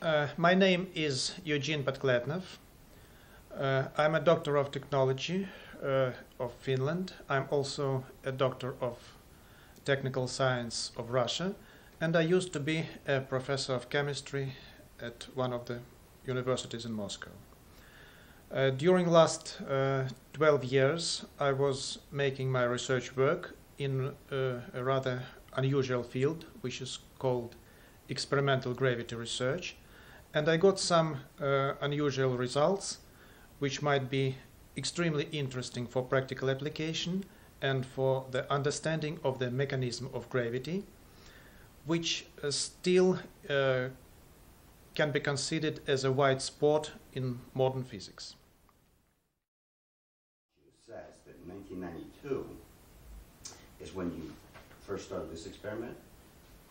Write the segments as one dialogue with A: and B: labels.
A: Uh, my name is Eugene Podkletnov. Uh, I'm a doctor of technology uh, of Finland. I'm also a doctor of technical science of Russia, and I used to be a professor of chemistry at one of the universities in Moscow. Uh, during last uh, 12 years, I was making my research work in uh, a rather unusual field, which is called experimental gravity research and I got some uh, unusual results which might be extremely interesting for practical application and for the understanding of the mechanism of gravity which uh, still uh, can be considered as a white spot in modern physics.
B: says that 1992 is when you first started this experiment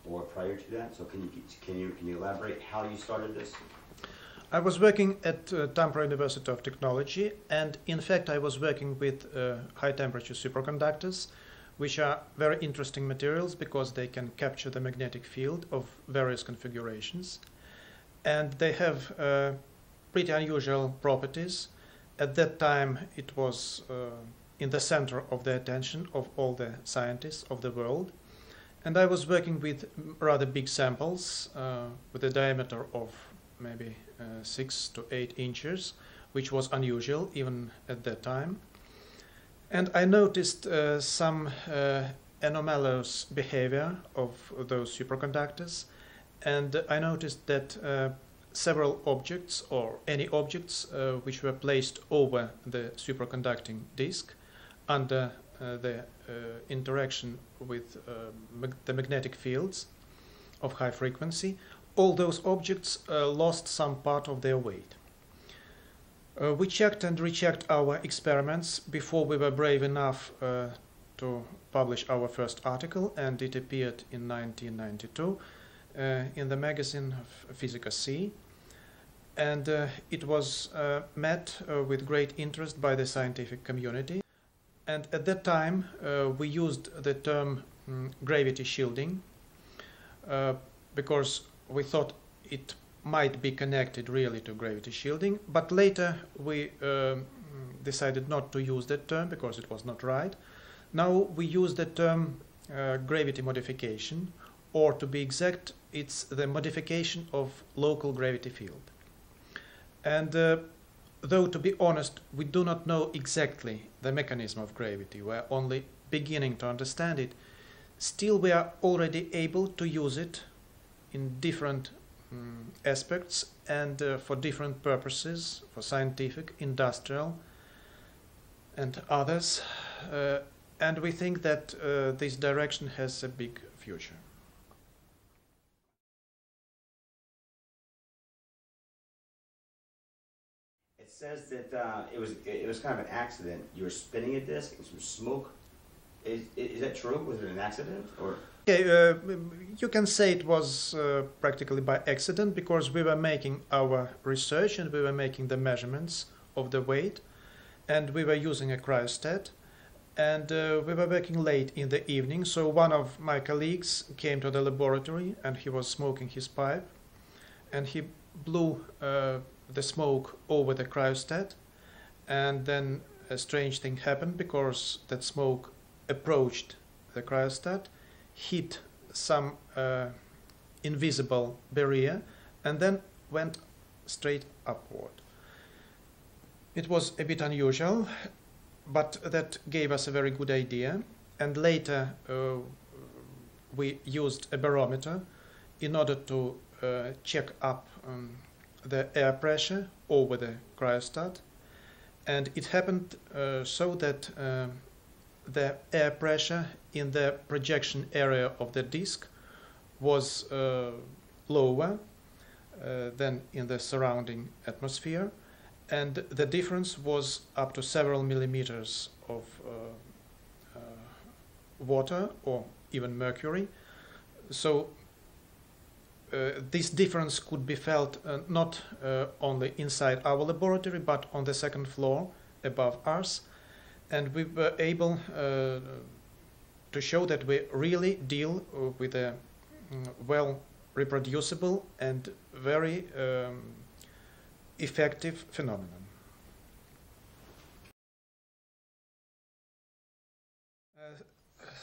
B: or prior to that? So can you can you can you elaborate how you started this?
A: I was working at uh, Tampere University of Technology, and in fact, I was working with uh, high temperature superconductors, which are very interesting materials because they can capture the magnetic field of various configurations. And they have uh, pretty unusual properties. At that time, it was uh, in the center of the attention of all the scientists of the world. And I was working with rather big samples uh, with a diameter of maybe uh, six to eight inches, which was unusual even at that time. And I noticed uh, some uh, anomalous behavior of those superconductors, and I noticed that uh, several objects or any objects uh, which were placed over the superconducting disk under the uh, interaction with uh, mag the magnetic fields of high frequency, all those objects lost some part of their weight. Uh, we checked and rechecked our experiments before we were brave enough uh, to publish our first article, and it appeared in 1992 uh, in the magazine Physica C. And it was met with great interest by the scientific community. And at that time, uh, we used the term um, gravity shielding uh, because we thought it might be connected really to gravity shielding. But later, we uh, decided not to use that term because it was not right. Now we use the term uh, gravity modification, or to be exact, it's the modification of local gravity field. And uh, though to be honest, we do not know exactly the mechanism of gravity, we're only beginning to understand it, still we are already able to use it in different um, aspects and uh, for different purposes, for scientific, industrial, and others. Uh, and we think that uh, this direction has a big future.
B: Says that uh, it was it was kind of an accident. You were spinning a disc and some smoke. Is, is that true? Was it an accident or?
A: Uh, you can say it was uh, practically by accident because we were making our research and we were making the measurements of the weight, and we were using a cryostat, and uh, we were working late in the evening. So one of my colleagues came to the laboratory and he was smoking his pipe, and he blew uh, the smoke over the cryostat and then a strange thing happened because that smoke approached the cryostat, hit some uh, invisible barrier and then went straight upward. It was a bit unusual, but that gave us a very good idea. And later uh, we used a barometer in order to uh, check up um, the air pressure over the cryostat. And it happened uh, so that uh, the air pressure in the projection area of the disk was uh, lower uh, than in the surrounding atmosphere. And the difference was up to several millimeters of uh, water or even mercury. So uh, this difference could be felt uh, not uh, only inside our laboratory but on the second floor above ours and we were able uh, to show that we really deal with a mm, well reproducible and very um, effective phenomenon.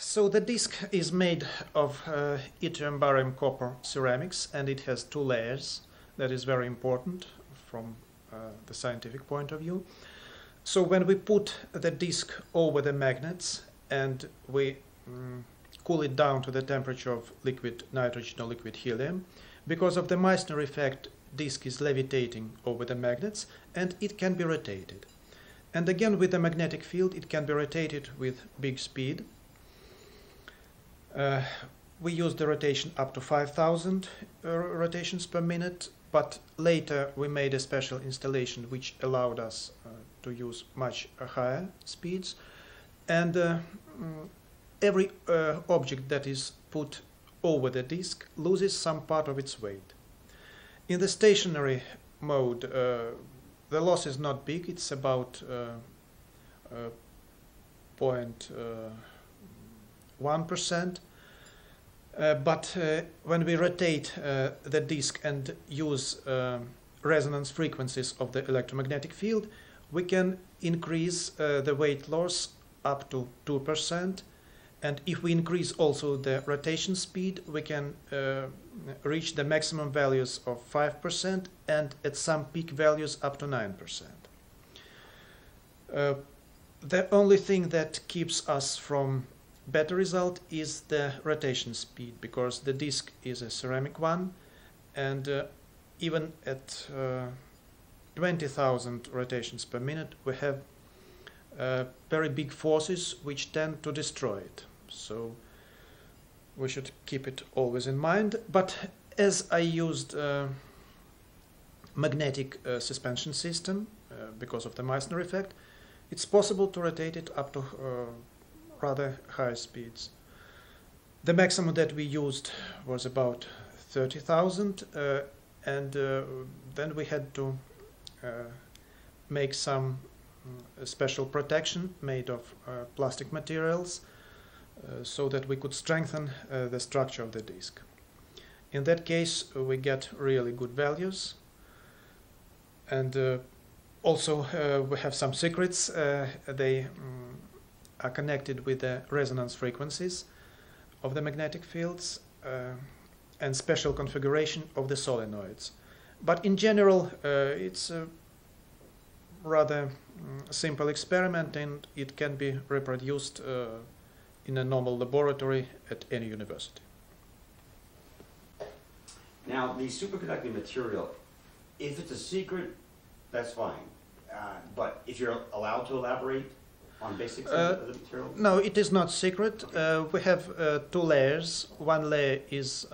A: So the disc is made of uh, yttrium barium copper ceramics and it has two layers that is very important from uh, the scientific point of view. So when we put the disc over the magnets and we mm, cool it down to the temperature of liquid nitrogen or liquid helium because of the Meissner effect disk is levitating over the magnets and it can be rotated. And again with the magnetic field it can be rotated with big speed we use the rotation up to 5000 uh, rotations per minute, but later we made a special installation which allowed us uh, to use much uh, higher speeds. And uh, mm, every uh, object that is put over the disk loses some part of its weight. In the stationary mode, uh, the loss is not big, it's about 0.1%. Uh, but uh, when we rotate uh, the disk and use resonance frequencies of the electromagnetic field, we can increase the weight loss up to 2%. And if we increase also the rotation speed, we can uh, reach the maximum values of 5% and at some peak values up to 9%. Uh, the only thing that keeps us from better result is the rotation speed because the disc is a ceramic one and uh, even at uh, 20,000 rotations per minute we have uh, very big forces which tend to destroy it. So we should keep it always in mind. But as I used uh, magnetic uh, suspension system uh, because of the Meissner effect it's possible to rotate it up to rather high speeds. The maximum that we used was about 30,000 uh, and uh, then we had to uh, make some mm, special protection made of uh, plastic materials uh, so that we could strengthen uh, the structure of the disc. In that case we get really good values and also we have some secrets. they um, are connected with the resonance frequencies of the magnetic fields uh, and special configuration of the solenoids. But in general, uh, it's a rather mm, simple experiment and it can be reproduced uh, in a normal laboratory at any university.
B: Now, the superconducting material, if it's a secret, that's fine. Uh, but if you're allowed to elaborate, on basics uh, of the material?
A: No, it is not secret. Uh, we have uh, two layers. One layer is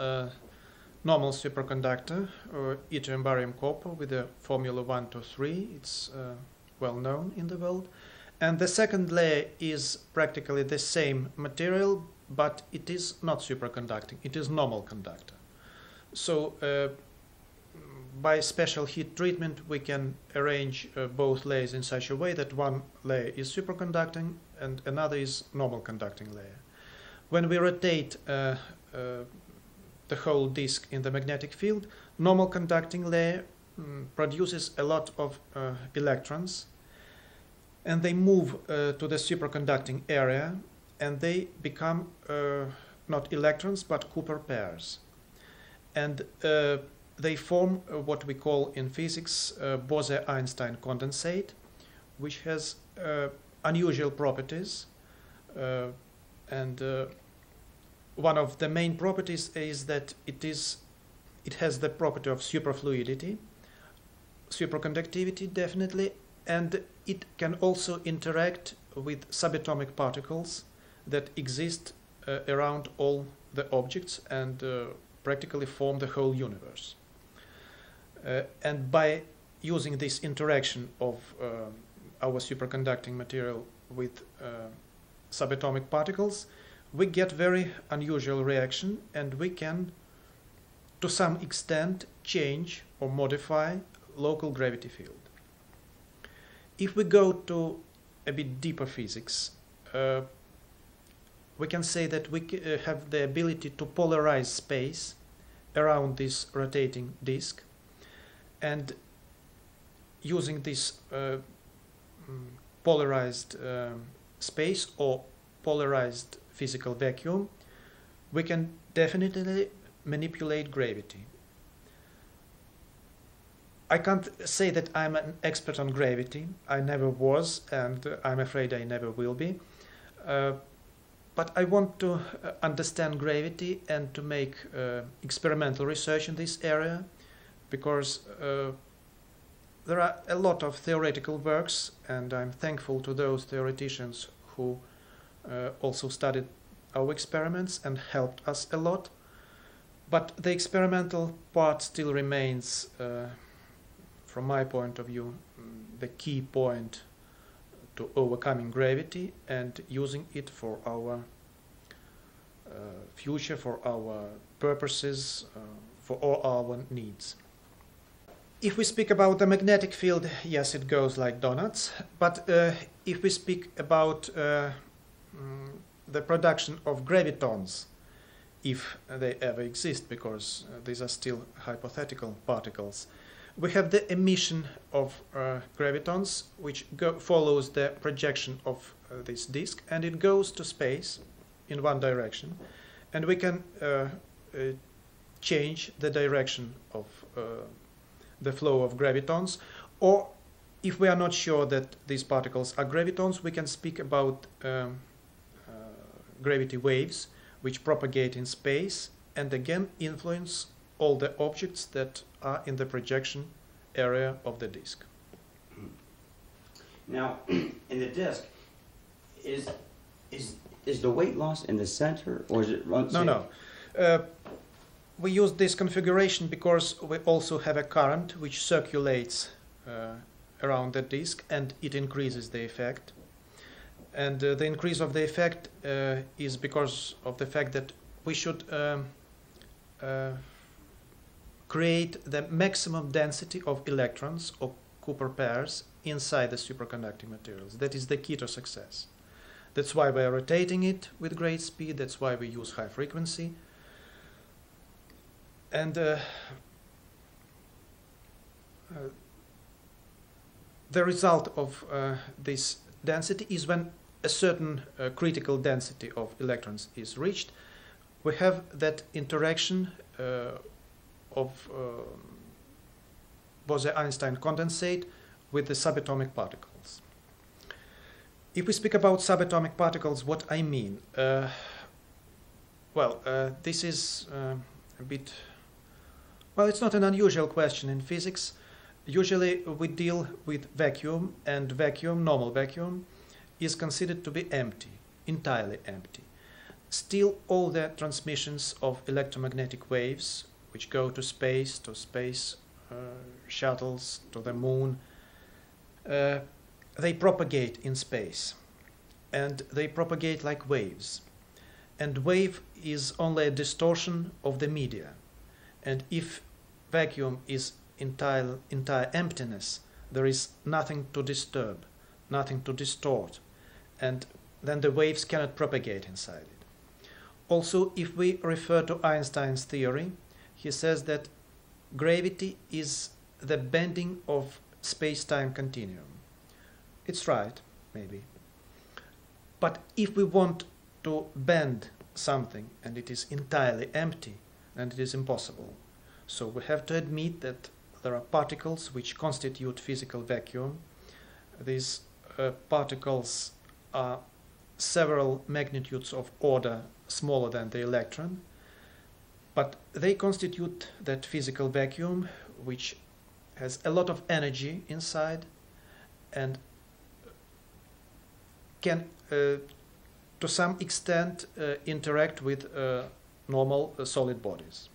A: normal superconductor, or yttrium barium copper with a formula 1 to 3. It's uh, well known in the world. And the second layer is practically the same material, but it is not superconducting. It is normal conductor. So uh, by special heat treatment, we can arrange uh, both layers in such a way that one layer is superconducting and another is normal conducting layer. When we rotate uh, uh, the whole disk in the magnetic field, normal conducting layer mm, produces a lot of uh, electrons and they move uh, to the superconducting area and they become not electrons but Cooper pairs. And they form uh, what we call in physics uh, Bose-Einstein condensate, which has uh, unusual properties. and one of the main properties is that it is it has the property of superfluidity, superconductivity definitely, and it can also interact with subatomic particles that exist uh, around all the objects and uh, practically form the whole universe. Uh, and by using this interaction of uh, our superconducting material with uh, subatomic particles, we get very unusual reaction and we can to some extent change or modify local gravity field. If we go to a bit deeper physics, uh, we can say that we have the ability to polarize space around this rotating disk and using this uh, mm, polarized um, space or polarized physical vacuum, we can definitely manipulate gravity. I can't say that I'm an expert on gravity. I never was, and I'm afraid I never will be. Uh, but I want to uh, understand gravity and to make uh, experimental research in this area because uh, there are a lot of theoretical works, and I'm thankful to those theoreticians who uh, also studied our experiments and helped us a lot. But the experimental part still remains from my point of view, the key point to overcoming gravity and using it for our uh, future, for our purposes, uh, for all our needs. If we speak about the magnetic field, yes, it goes like donuts. But uh, if we speak about uh, mm, the production of gravitons, if they ever exist, because uh, these are still hypothetical particles, we have the emission of uh, gravitons, which go, follows the projection of uh, this disk, and it goes to space in one direction. And we can uh, change the direction of the flow of gravitons. Or if we are not sure that these particles are gravitons, we can speak about um, uh, gravity waves, which propagate in space and again influence all the objects that are in the projection area of the disk.
B: Now, in the disk, is is is the weight loss in the center, or is it?
A: No, no. Uh, we use this configuration because we also have a current which circulates uh, around the disk, and it increases the effect. And uh, the increase of the effect uh, is because of the fact that we should um, uh, create the maximum density of electrons or Cooper pairs inside the superconducting materials. That is the key to success. That's why we are rotating it with great speed. That's why we use high frequency. And uh, uh, the result of uh, this density is when a certain uh, critical density of electrons is reached, we have that interaction uh, of Bose-Einstein condensate with the subatomic particles. If we speak about subatomic particles, what I mean? Uh, well, uh, this is uh, a bit... Well, it's not an unusual question in physics. Usually we deal with vacuum, and vacuum, normal vacuum, is considered to be empty, entirely empty. Still, all the transmissions of electromagnetic waves which go to space, to space uh, shuttles, to the moon, uh, they propagate in space. And they propagate like waves. And wave is only a distortion of the media. And if vacuum is entire, entire emptiness, there is nothing to disturb, nothing to distort, and then the waves cannot propagate inside it. Also, if we refer to Einstein's theory, he says that gravity is the bending of space-time continuum. It's right, maybe. But if we want to bend something and it is entirely empty, then it is impossible. So we have to admit that there are particles which constitute physical vacuum. These uh, particles are several magnitudes of order smaller than the electron, but they constitute that physical vacuum which has a lot of energy inside and can uh, to some extent uh, interact with uh, normal uh, solid bodies.